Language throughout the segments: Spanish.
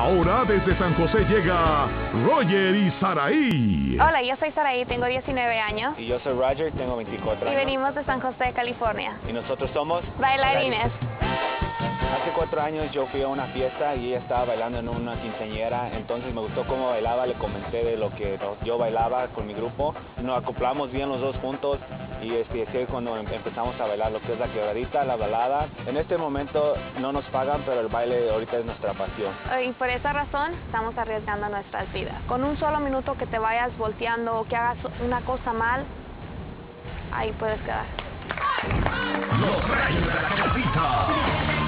Ahora desde San José llega Roger y Saraí. Hola, yo soy Saraí, tengo 19 años Y yo soy Roger, tengo 24 y años. venimos de San José, California. Y nosotros somos Bailarines. Hace cuatro años yo fui a una fiesta y ella estaba bailando en una quinceañera, entonces me gustó cómo bailaba, le comenté de lo que yo bailaba con mi grupo, nos acoplamos bien los dos juntos y es cuando em- empezamos a bailar lo que es la quebradita, la balada. En este momento no nos pagan, pero el baile ahorita es nuestra pasión. Y por esa razón estamos arriesgando nuestras vidas. Con un solo minuto que te vayas volteando o que hagas una cosa mal, ahí puedes quedar. Los Reyes de la Cabecita.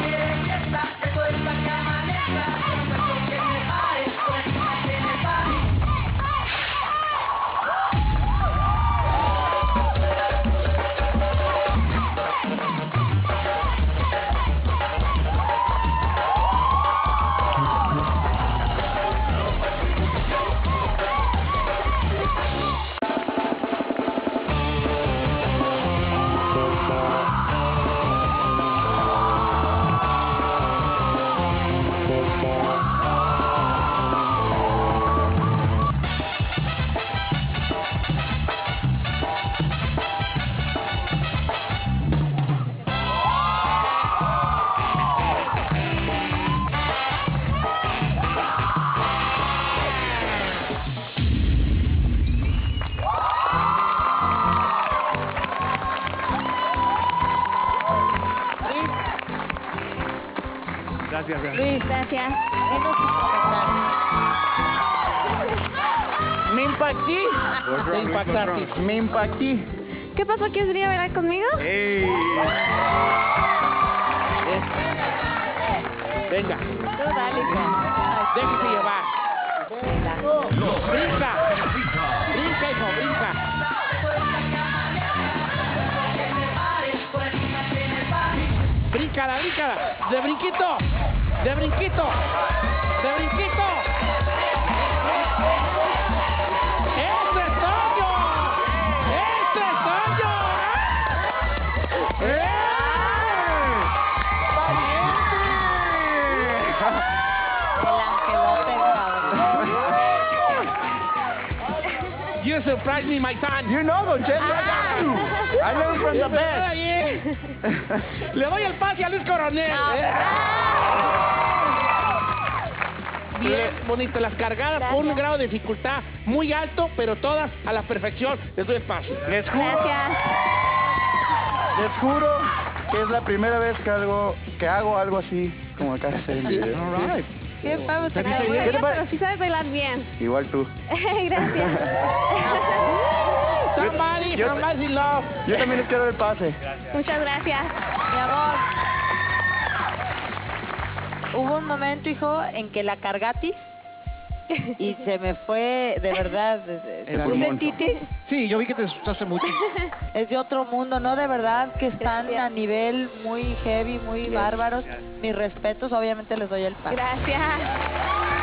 Gracias, Luis, gracias. Me impacté. Te impactaste. Me impacté. ¿Qué pasó? ¿Quieres venir a bailar conmigo? ¡Ey! Venga, Tú dale, déjese llevar. Los Brinca, brinca, hijo, brinca. Bríncala, bríncala. De brinquito, de brinquito, de brinquito. ¡Ese es tuyo! ¡Ese es tuyo! ¡Eh! You surprised me, my son. You know, Don Cheto, you. I learned from the best. Le doy el pase a Luis Coronel. Bien bonito, las cargadas con un grado de dificultad muy alto, pero todas a la perfección. Les doy el pase. Les juro, Gracias. les juro que es la primera vez que algo, que hago algo así como acá se en video. All right. Qué padre, ¿Te te pare- pero sí sabes bailar bien. Igual tú. Gracias. Somebody, yo- somebody love. Yo también les quiero el pase. Muchas gracias. Mi amor. Hubo un momento, hijo, en que la cargatis y se me fue, de verdad, El ¿tú pulmón. sentiste? Sí, yo vi que te asustaste mucho. Es de otro mundo, ¿no? De verdad que están a nivel muy heavy, muy bárbaros. Mis respetos, obviamente les doy el pase. Gracias.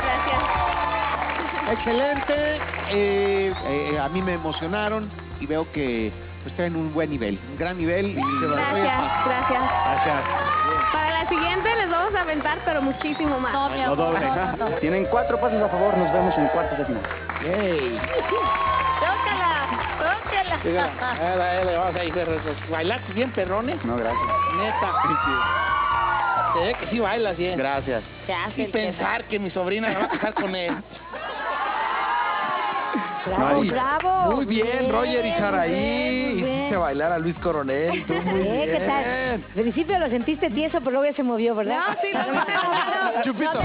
Gracias. Excelente, eh, eh, a mí me emocionaron y veo que pues, están en un buen nivel, un gran nivel. Y Gracias. Gracias. Gracias. Para la siguiente les vamos a aventar, pero muchísimo más. No, mi doble. no, no, no. Tienen cuatro pases a favor, nos vemos en cuartos de final. Yay. Tócala, tócala. Dale, dale, vamos a ir. ¿Bailaste bien, perrones? No, gracias. Neta. Se ve que sí bailas bien. Gracias. Que- pensar que mi sobrina se va a casar con él. Bravo, Mari. bravo. Muy bien, Roger y bien. Hiciste bailar a Luis Coronel. Tú muy ¿Eh? bien. ¿Qué tal? Al principio lo sentiste tieso, pero luego ya se movió, ¿verdad? No, sí, no, no, no, no. Chupito.